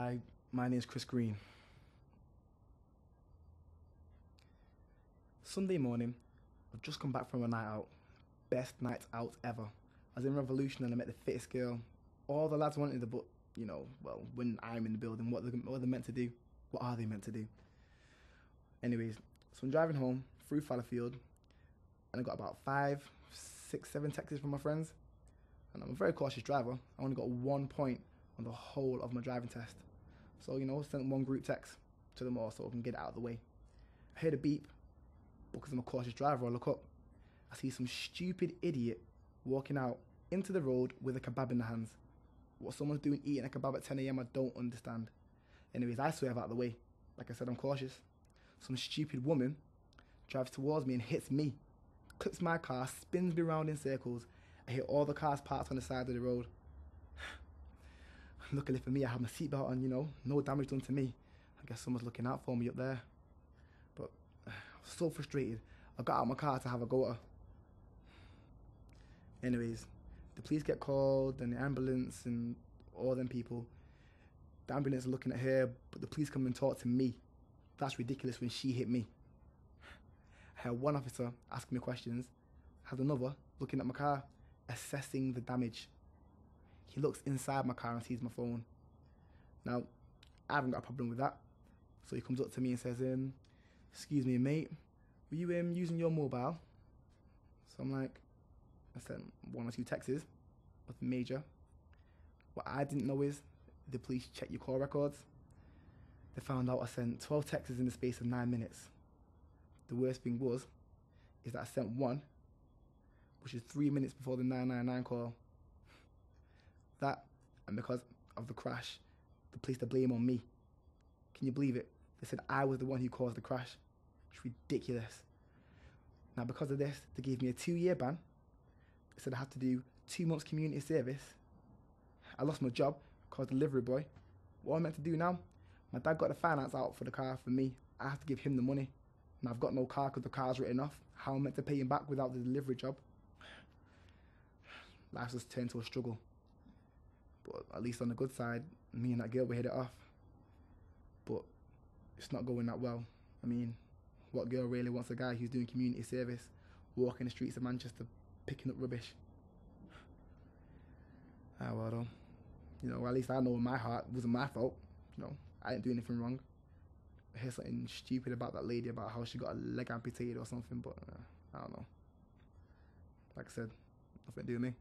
Hi, my name is Chris Green. Sunday morning, I've just come back from a night out. Best night out ever. I was in Revolution and I met the fittest girl. All the lads wanted the but you know, well, when I'm in the building, what, they, what they meant to do? What are they meant to do? Anyways, so I'm driving home through Fallowfield and I got about five, six, seven texts from my friends. And I'm a very cautious driver. I only got one point on the whole of my driving test. So, you know, sent one group text to them all so I can get out of the way. I heard a beep because I'm a cautious driver. I look up. I see some stupid idiot walking out into the road with a kebab in the hands. What someone's doing eating a kebab at 10 a.m., I don't understand. Anyways, I swerve out of the way. Like I said, I'm cautious. Some stupid woman drives towards me and hits me, clips my car, spins me around in circles. I hit all the cars parked on the side of the road. Luckily for me, I have my seatbelt on, you know, no damage done to me. I guess someone's looking out for me up there. But uh, I was so frustrated. I got out of my car to have a go at her. Anyways, the police get called and the ambulance and all them people. The ambulance are looking at her, but the police come and talk to me. That's ridiculous when she hit me. I had one officer asking me questions, had another looking at my car, assessing the damage. He looks inside my car and sees my phone. Now, I haven't got a problem with that. So he comes up to me and says, um, excuse me, mate, were you um, using your mobile? So I'm like, I sent one or two texts, nothing major. What I didn't know is the police check your call records. They found out I sent 12 texts in the space of nine minutes. The worst thing was, is that I sent one, which is three minutes before the 999 call. That, and because of the crash, the placed the blame on me. Can you believe it? They said I was the one who caused the crash. It's ridiculous. Now, because of this, they gave me a two year ban. They said I had to do two months community service. I lost my job, called delivery boy. What am I meant to do now? My dad got the finance out for the car for me. I have to give him the money. And I've got no car because the car's written off. How am I meant to pay him back without the delivery job? Life's just turned to a struggle. But at least on the good side, me and that girl, we hit it off. But it's not going that well. I mean, what girl really wants a guy who's doing community service, walking the streets of Manchester, picking up rubbish? Ah, well, though. You know, at least I know in my heart it wasn't my fault. You know, I didn't do anything wrong. I hear something stupid about that lady about how she got a leg amputated or something, but uh, I don't know. Like I said, nothing to do with me.